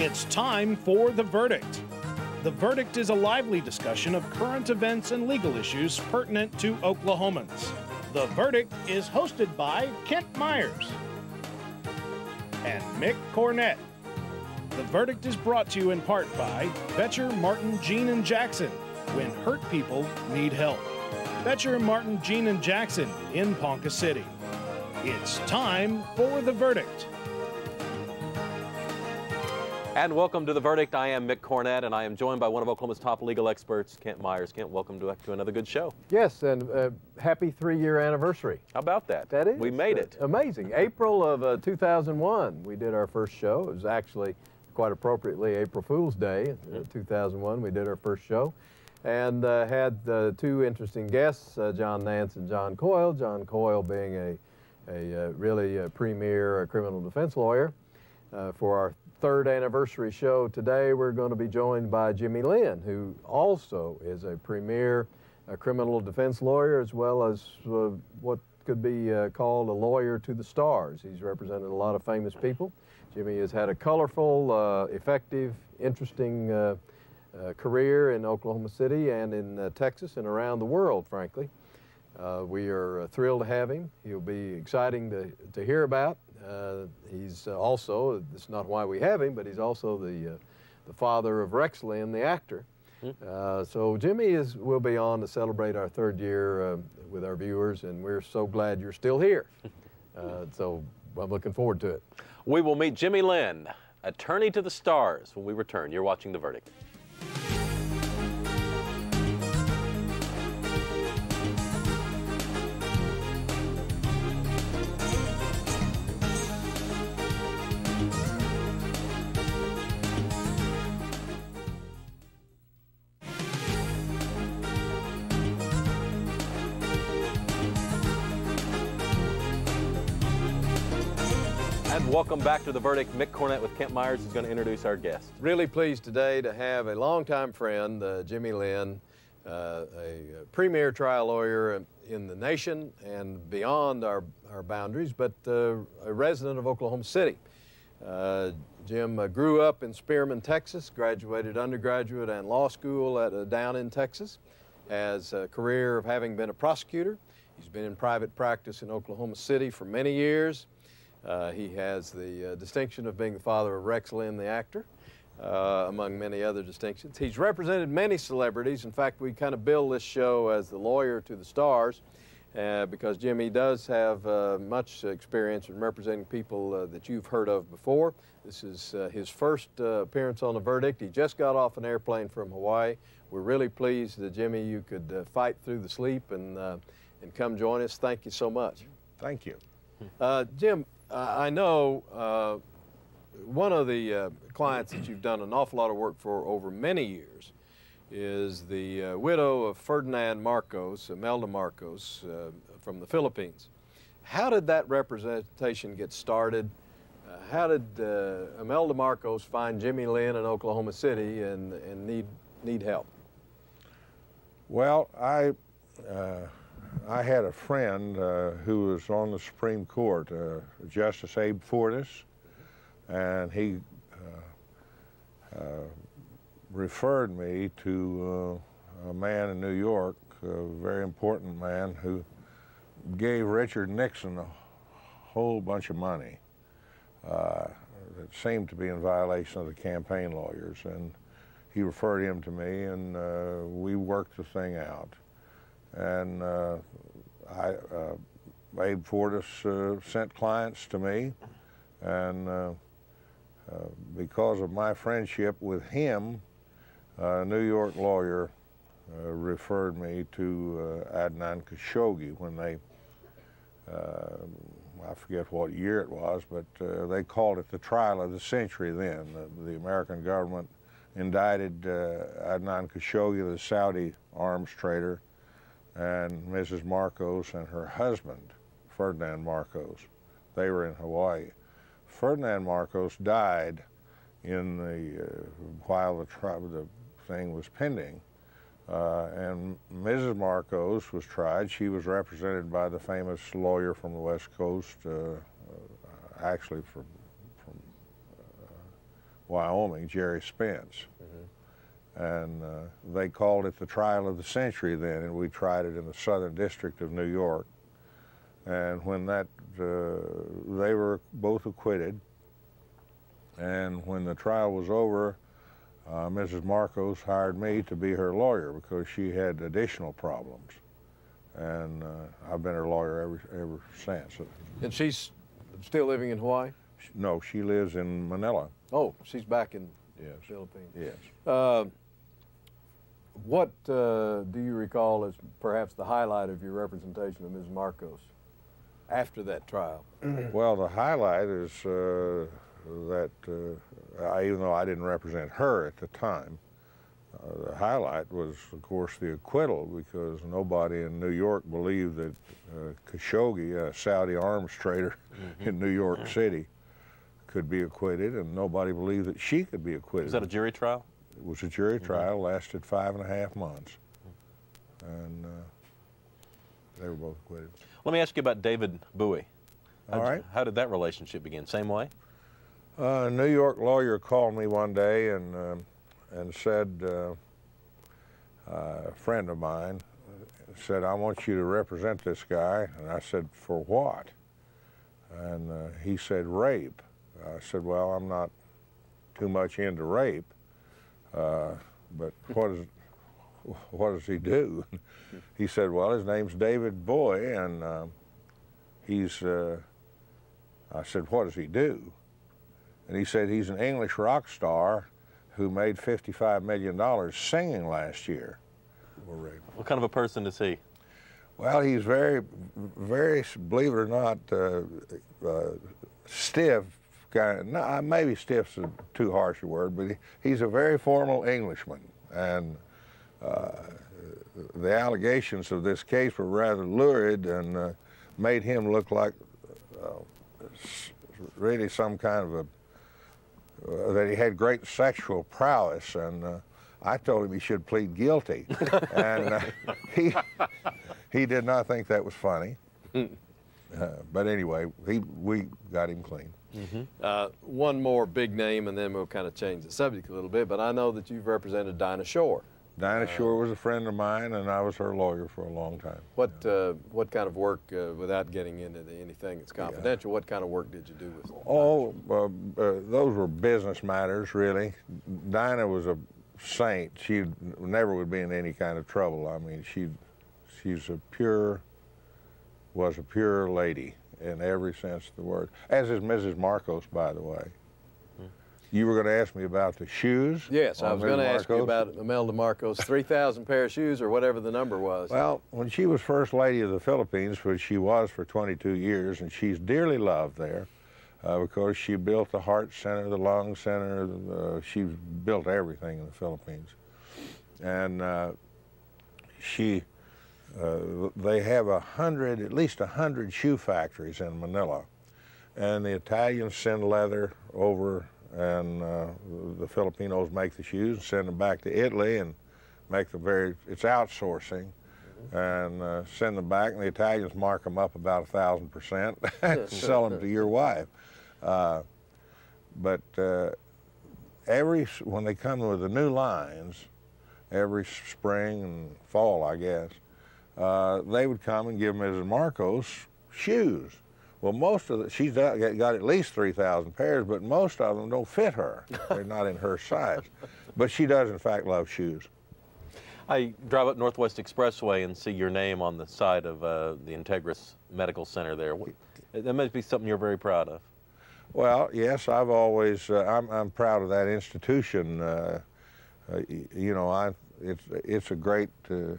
It's time for The Verdict. The Verdict is a lively discussion of current events and legal issues pertinent to Oklahomans. The Verdict is hosted by Kent Myers and Mick Cornett. The Verdict is brought to you in part by Betcher, Martin, Jean, and Jackson when hurt people need help. Betcher, Martin, Jean, and Jackson in Ponca City. It's time for The Verdict. And welcome to The Verdict. I am Mick Cornett, and I am joined by one of Oklahoma's top legal experts, Kent Myers. Kent, welcome to, to another good show. Yes, and uh, happy three-year anniversary. How about that? That is. We made it. Amazing. April of uh, 2001, we did our first show. It was actually, quite appropriately, April Fool's Day, uh, Mm-hmm. 2001, we did our first show. And uh, had uh, two interesting guests, uh, John Nance and John Coyle. John Coyle being a, a uh, really premier uh, criminal defense lawyer. Uh, for our third anniversary show today, we're going to be joined by Jimmy Linn, who also is a premier criminal defense lawyer as well as uh, what could be uh, called a lawyer to the stars. He's represented a lot of famous people. Jimmy has had a colorful, uh, effective, interesting uh, career in Oklahoma City and in Texas and around the world, frankly. We are thrilled to have him. He'll be exciting to, to hear about. Uh, he's uh, also, it's not why we have him, but he's also the, uh, the father of Rex Linn, the actor. Uh, so Jimmy is, will be on to celebrate our third year uh, with our viewers, and we're so glad you're still here. Uh, so I'm looking forward to it. We will meet Jimmy Linn, attorney to the stars, when we return. You're watching The Verdict. Welcome back to The Verdict. Mick Cornett with Kent Myers is going to introduce our guest. Really pleased today to have a longtime friend, uh, Jimmy Linn, uh, a premier trial lawyer in the nation and beyond our, our boundaries, but uh, a resident of Oklahoma City. Uh, Jim uh, grew up in Spearman, Texas, graduated undergraduate and law school at, uh, down in Texas, has a career of having been a prosecutor. He's been in private practice in Oklahoma City for many years. Uh, he has the uh, distinction of being the father of Rex Linn, the actor, uh, among many other distinctions. He's represented many celebrities. In fact, we kind of bill this show as the lawyer to the stars uh, because Jimmy does have uh, much experience in representing people uh, that you've heard of before. This is uh, his first uh, appearance on the verdict. He just got off an airplane from Hawaii. We're really pleased that Jimmy, you could uh, fight through the sleep and, uh, and come join us. Thank you so much. Thank you. Uh, Jim, I know uh, one of the uh, clients that you've done an awful lot of work for over many years is the uh, widow of Ferdinand Marcos, Imelda Marcos, uh, from the Philippines. How did that representation get started? Uh, how did uh, Imelda Marcos find Jimmy Linn in Oklahoma City and, and need, need help? Well, I, I had a friend uh, who was on the Supreme Court, uh, Justice Abe Fortas, and he uh, uh, referred me to uh, a man in New York, a very important man, who gave Richard Nixon a whole bunch of money that seemed to be in violation of the campaign lawyers. And he referred him to me, and we worked the thing out. And uh, I, uh, Abe Fortas uh, sent clients to me, and because of my friendship with him, a New York lawyer referred me to Adnan Khashoggi when they, I forget what year it was, but uh, they called it the trial of the century then. The, the American government indicted uh, Adnan Khashoggi, the Saudi arms trader, and Mrs. Marcos and her husband, Ferdinand Marcos. They were in Hawaii. Ferdinand Marcos died in the, uh, while the, the thing was pending. Uh, and Mrs. Marcos was tried. She was represented by the famous lawyer from the West Coast, uh, uh, actually from, from uh, Wyoming, Gerry Spence. And uh, they called it the trial of the century then, and we tried it in the Southern District of New York. And when that, uh, they were both acquitted. And when the trial was over, uh, Mrs. Marcos hired me to be her lawyer because she had additional problems. And uh, I've been her lawyer ever, ever since. And she's still living in Hawaii? No, she lives in Manila. Oh, she's back in Yes. Philippines. Yes. Uh, what uh, do you recall as perhaps the highlight of your representation of Ms. Marcos after that trial? Well, the highlight is uh, that uh, I, even though I didn't represent her at the time, uh, the highlight was, of course, the acquittal because nobody in New York believed that uh, Khashoggi, a Saudi arms trader in New York City, could be acquitted, and nobody believed that she could be acquitted. Was that a jury trial? It was a jury trial, lasted five and a half months, and uh, they were both acquitted. Let me ask you about David Bowie. All How'd you- How did that relationship begin? Same way? Uh, a New York lawyer called me one day and um and said, uh, uh, a friend of mine uh, said, I want you to represent this guy. And I said, for what? And uh, he said, rape. I said, well, I'm not too much into rape, uh, but what, is, what does he do? he said, well, his name's David Bowie, and um he's, uh, I said, what does he do? And he said he's an English rock star who made $55 million singing last year. What kind of a person is he? Well, he's very, very, believe it or not, uh, uh, stiff. Kind of, no, maybe stiff's a too harsh a word, but he, he's a very formal Englishman. And uh, the allegations of this case were rather lurid and uh, made him look like uh, really some kind of a uh, that he had great sexual prowess, and uh, I told him he should plead guilty, and uh, he he did not think that was funny. Uh, but anyway, he we got him clean. Uh, one more big name, and then we'll kind of change the subject a little bit. But I know that you've represented Dinah Shore. Dinah Shore was a friend of mine, and I was her lawyer for a long time. What uh, what kind of work, uh, without getting into the, anything that's confidential, what kind of work did you do with? Oh, uh, uh, those were business matters, really. Dinah was a saint. She never would be in any kind of trouble. I mean, she, she's a pure, was a pure lady in every sense of the word. As is Mrs. Marcos, by the way. You were going to ask me about the shoes. Yes, I was going to ask you about Imelda Marcos' 3,000 pair of shoes or whatever the number was. Well, when she was First Lady of the Philippines, which she was for 22 years, and she's dearly loved there uh, because she built the heart center, the lung center, uh, she built everything in the Philippines. And uh, she, uh, they have a hundred, at least a hundred shoe factories in Manila. And the Italians send leather over, and uh, the Filipinos make the shoes and send them back to Italy and make the very, it's outsourcing, and uh, send them back, and the Italians mark them up about a thousand percent and sell them to your wife. Uh, but uh, every, when they come with the new lines, every spring and fall, I guess, uh, they would come and give Mrs. Marcos shoes. Well, most of the, she's got got at least 3,000 pairs, but most of them don't fit her. They're not in her size. But she does, in fact, love shoes. I drive up Northwest Expressway and see your name on the side of uh, the Integris Medical Center there. That must be something you're very proud of. Well, yes, I've always, uh, I'm, I'm proud of that institution. Uh, uh, you know, I, it's, it's a great, uh,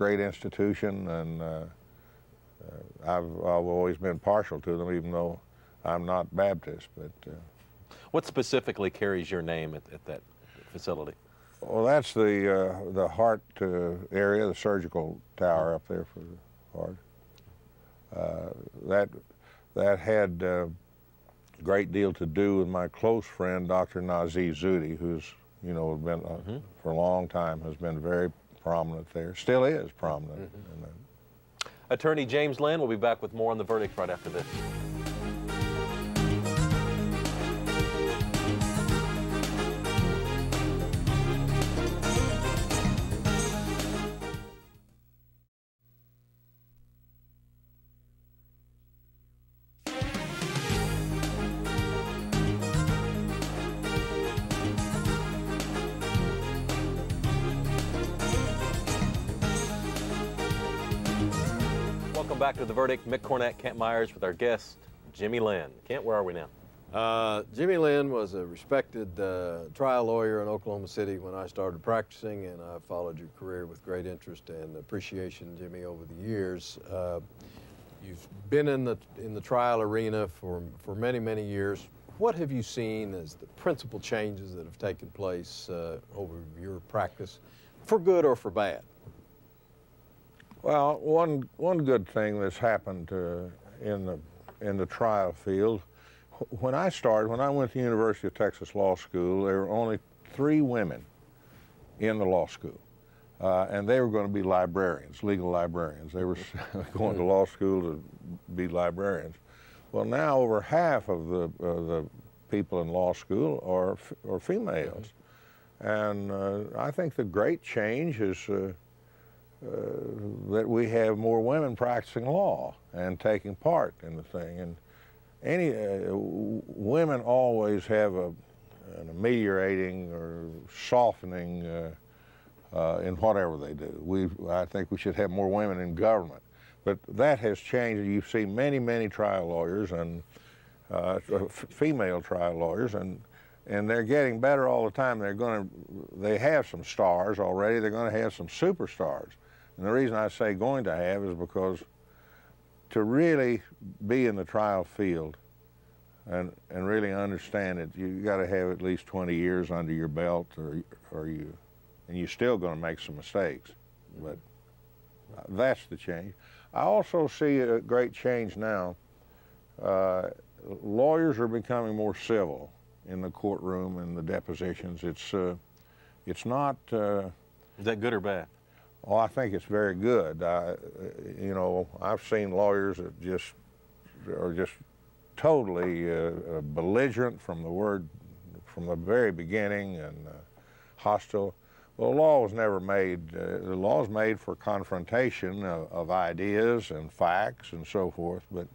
great institution, and uh, uh, I've, I've always been partial to them, even though I'm not Baptist. But uh, What specifically carries your name at, at that facility? well, that's the uh, the heart uh, area, the surgical tower up there for the heart. Uh, that that had uh, a great deal to do with my close friend, Dr. Nazih Zuhdi, who's you know been uh, for a long time has been very prominent there, still is prominent. in that. Attorney James Linn will be back with more on the verdict right after this. Back to The Verdict. Mick Cornett, Kent Myers with our guest, Jimmy Linn. Kent, where are we now? Uh, Jimmy Linn was a respected uh, trial lawyer in Oklahoma City when I started practicing, and I followed your career with great interest and appreciation, Jimmy, over the years. Uh, you've been in the in the trial arena for for many many years. What have you seen as the principal changes that have taken place uh, over your practice, for good or for bad? Well, one one good thing that's happened uh, in the in the trial field when I started, when I went to the University of Texas Law School, there were only three women in the law school. Uh, and they were going to be librarians, legal librarians. They were going to law school to be librarians. Well, now over half of the, uh, the people in law school are, are females. And uh, I think the great change is uh, that we have more women practicing law and taking part in the thing. And any uh, women always have a, an ameliorating or softening uh, uh, in whatever they do. We, I think we should have more women in government, but that has changed. You see many, many trial lawyers and uh, female trial lawyers, and and they're getting better all the time. They're going to, they have some stars already. They're going to have some superstars, and the reason I say going to have is because to really be in the trial field and and really understand it, you got to have at least 20 years under your belt, or or you, and you're still going to make some mistakes. But that's the change. I also see a great change now. Uh, lawyers are becoming more civil in the courtroom and the depositions. It's uh, it's not. Uh, Is that good or bad? Oh, I think it's very good. I, you know, I've seen lawyers that just are just totally uh, uh, belligerent from the word, from the very beginning, and uh, hostile. Well, the law was never made. Uh, the law is made for confrontation of, of, ideas and facts and so forth, but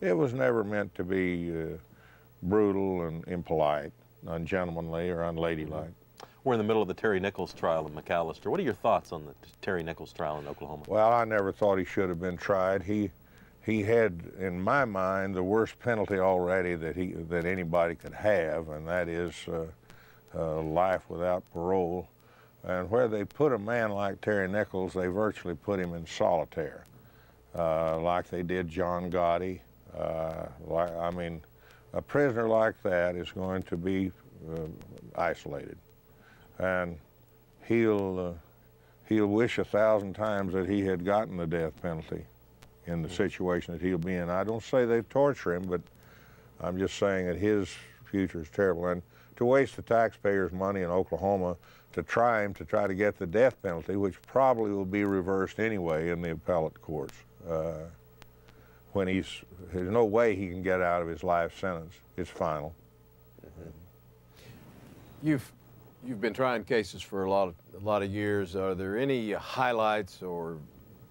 it was never meant to be uh, brutal and impolite, ungentlemanly, or unladylike. We're in the middle of the Terry Nichols trial in McAlester. What are your thoughts on the Terry Nichols trial in Oklahoma? Well, I never thought he should have been tried. He he had, in my mind, the worst penalty already that he that anybody could have, and that is uh, uh, life without parole. And where they put a man like Terry Nichols, they virtually put him in solitaire, uh, like they did John Gotti. Uh, like, I mean, a prisoner like that is going to be uh, isolated and he'll uh, he'll wish a thousand times that he had gotten the death penalty in the situation that he'll be in. I don't say they torture him, but I'm just saying that his future is terrible. And to waste the taxpayers' money in Oklahoma to try him to try to get the death penalty, which probably will be reversed anyway in the appellate courts. Uh, when he's, there's no way he can get out of his life sentence. It's final. Mm -hmm. You've You've been trying cases for a lot of a lot of years. Are there any highlights or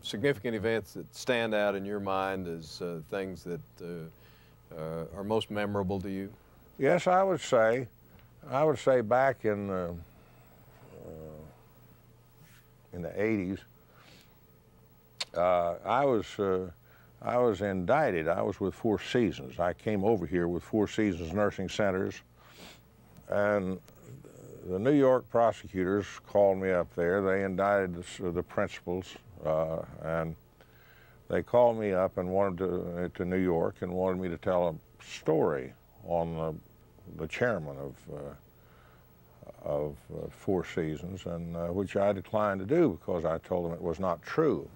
significant events that stand out in your mind as uh, things that uh, uh, are most memorable to you? Yes, I would say. I would say back in the uh, in the 80s, uh, I was uh, I was indicted. I was with Four Seasons. I came over here with Four Seasons Nursing Centers, and the New York prosecutors called me up there. They indicted the, the principals, uh, and they called me up and wanted to, uh, to New York and wanted me to tell a story on the, the chairman of uh, of uh, Four Seasons, and uh, which I declined to do because I told them it was not true.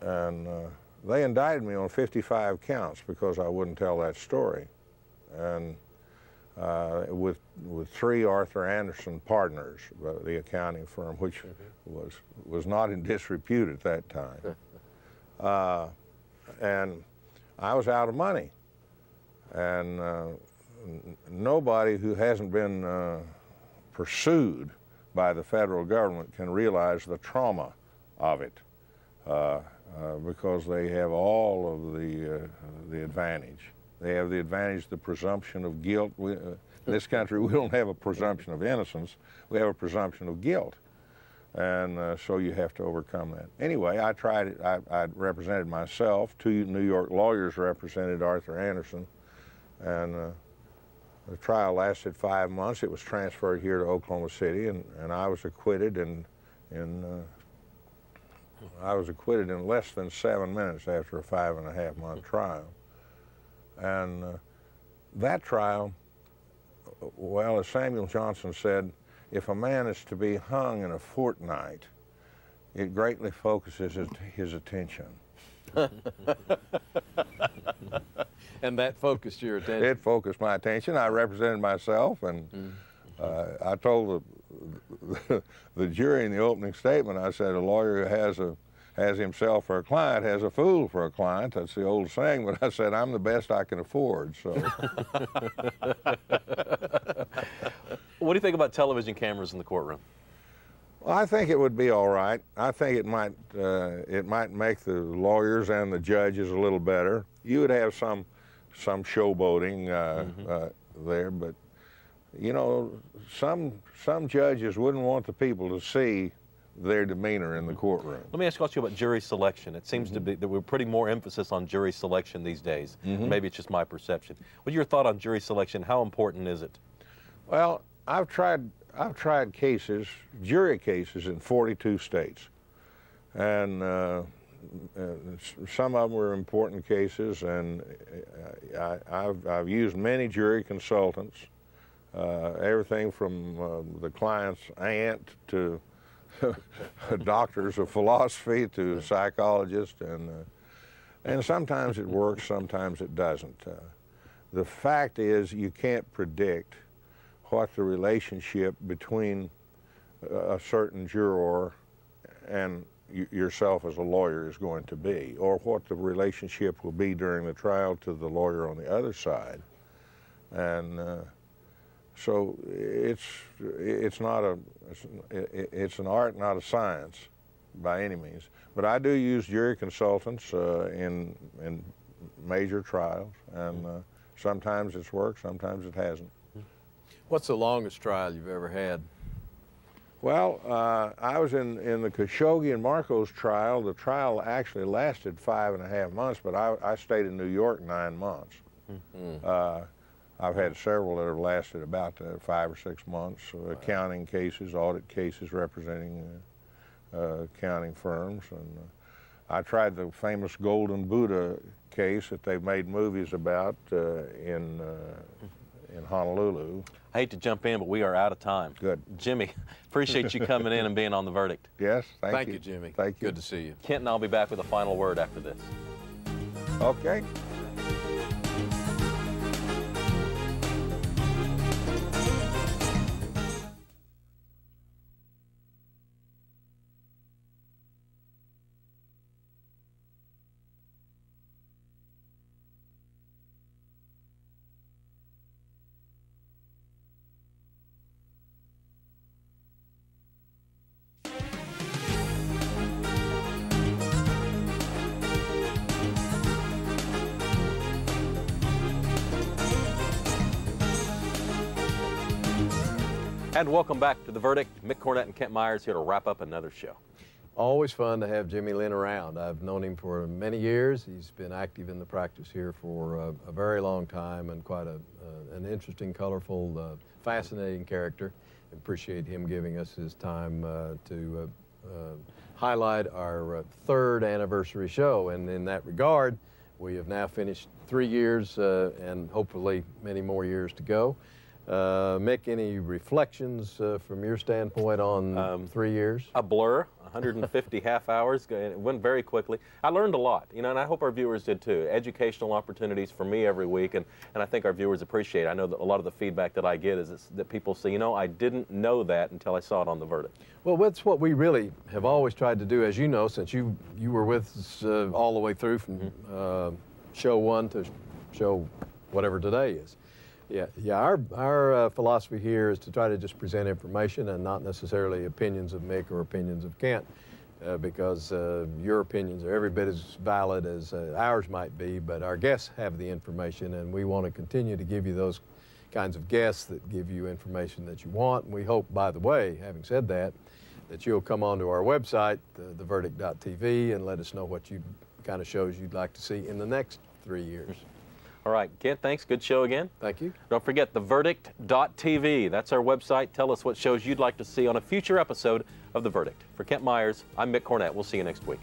And uh, they indicted me on 55 counts because I wouldn't tell that story. And uh, with with three Arthur Andersen partners, uh, the accounting firm, which mm -hmm. was was not in disrepute at that time. Uh, and I was out of money, and uh, nobody who hasn't been uh, pursued by the federal government can realize the trauma of it. Uh, because they have all of the the advantage. They have the advantage, the presumption of guilt. We, uh, in this country, we don't have a presumption of innocence. We have a presumption of guilt. and uh, so you have to overcome that. Anyway, I tried it. I, I represented myself. Two New York lawyers represented Arthur Andersen, and uh, the trial lasted five months. It was transferred here to Oklahoma City, and, and I was acquitted in, in uh, I was acquitted in less than seven minutes after a five and a half month trial. And uh, that trial, well, as Samuel Johnson said, if a man is to be hung in a fortnight, it greatly focuses his, his attention. and that focused your attention. It focused my attention. I represented myself, and mm. uh, I told the, the jury in the opening statement, I said, a lawyer who has a has himself for a client has a fool for a client. That's the old saying, but I said I'm the best I can afford. So. what do you think about television cameras in the courtroom? Well, I think it would be all right. I think it might uh, it might make the lawyers and the judges a little better. You would have some some showboating uh, mm-hmm. uh, there, but you know some some judges wouldn't want the people to see their demeanor in the courtroom. Let me ask you about jury selection. It seems mm-hmm. to be that we're putting more emphasis on jury selection these days. Mm-hmm. Maybe it's just my perception. What's your thought on jury selection? How important is it? Well, I've tried I've tried cases, jury cases in 42 states, and uh, uh, some of them were important cases, and uh, I, have I've used many jury consultants, uh, everything from uh, the client's aunt to doctors of philosophy to psychologists, and uh, and sometimes it works, sometimes it doesn't. Uh, the fact is, you can't predict what the relationship between a certain juror and yourself as a lawyer is going to be, or what the relationship will be during the trial to the lawyer on the other side. And uh, so it's it's not a it's an art, not a science, by any means. But I do use jury consultants uh, in in major trials, and uh, sometimes it's worked, sometimes it hasn't. What's the longest trial you've ever had? Well, uh, I was in, in the Khashoggi and Marcos trial. The trial actually lasted five and a half months, but I, I stayed in New York nine months. Mm -hmm. I've had several that have lasted about uh, five or six months, uh, accounting cases, audit cases representing uh, accounting firms. And I tried the famous Golden Buddha case that they've made movies about in in Honolulu. I hate to jump in, but we are out of time. Good. Jimmy, appreciate you coming in and being on the verdict. Yes, thank, thank you. you. Jimmy. Thank you. Good to see you. Kent and I'll be back with a final word after this. Okay. And welcome back to The Verdict. Mick Cornett and Kent Myers here to wrap up another show. Always fun to have Jimmy Linn around. I've known him for many years. He's been active in the practice here for uh, a very long time and quite a, uh, an interesting, colorful, uh, fascinating character. Appreciate him giving us his time uh, to uh, uh, highlight our third anniversary show. And in that regard, we have now finished three years and hopefully many more years to go. Uh, Mick, any reflections uh, from your standpoint on um, three years? A blur, 150 half hours. It went very quickly. I learned a lot, you know, and I hope our viewers did too. Educational opportunities for me every week, and, and I think our viewers appreciate it. I know that a lot of the feedback that I get is that people say, you know, I didn't know that until I saw it on the verdict. Well, that's what we really have always tried to do, as you know, since you, you were with us uh, all the way through from mm -hmm. show one to show whatever today is. Yeah, yeah. Our our uh, philosophy here is to try to just present information and not necessarily opinions of Mick or opinions of Kent, uh, because uh, your opinions are every bit as valid as uh, ours might be. But our guests have the information, and we want to continue to give you those kinds of guests that give you information that you want. And we hope, by the way, having said that, that you'll come onto our website, the, theverdict.tv, and let us know what you kind of shows you'd like to see in the next three years. All right, Kent, thanks. Good show again. Thank you. Don't forget theverdict.tv. That's our website. Tell us what shows you'd like to see on a future episode of The Verdict. For Kent Myers, I'm Mick Cornett. We'll see you next week.